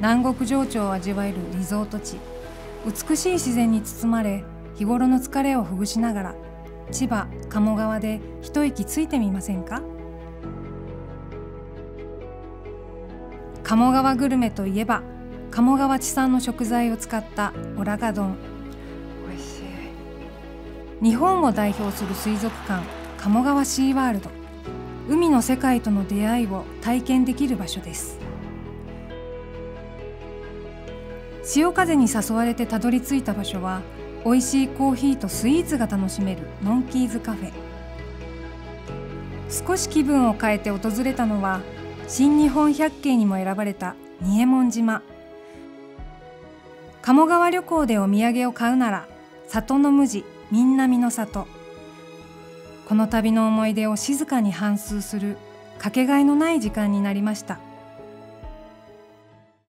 南国情緒を味わえるリゾート地。美しい自然に包まれ日頃の疲れをほぐしながら千葉鴨川で一息ついてみませんか？鴨川グルメといえば鴨川地産の食材を使ったオラガ丼。美味しい。日本を代表する水族館鴨川シーワールド。海の世界との出会いを体験できる場所です潮風に誘われてたどり着いた場所は美味しいコーヒーとスイーツが楽しめるノンキーズカフェ。少し気分を変えて訪れたのは新日本百景にも選ばれた仁右衛門島。鴨川旅行でお土産を買うなら里の無地みんなみの里。この旅の思い出を静かに反芻するかけがえのない時間になりました。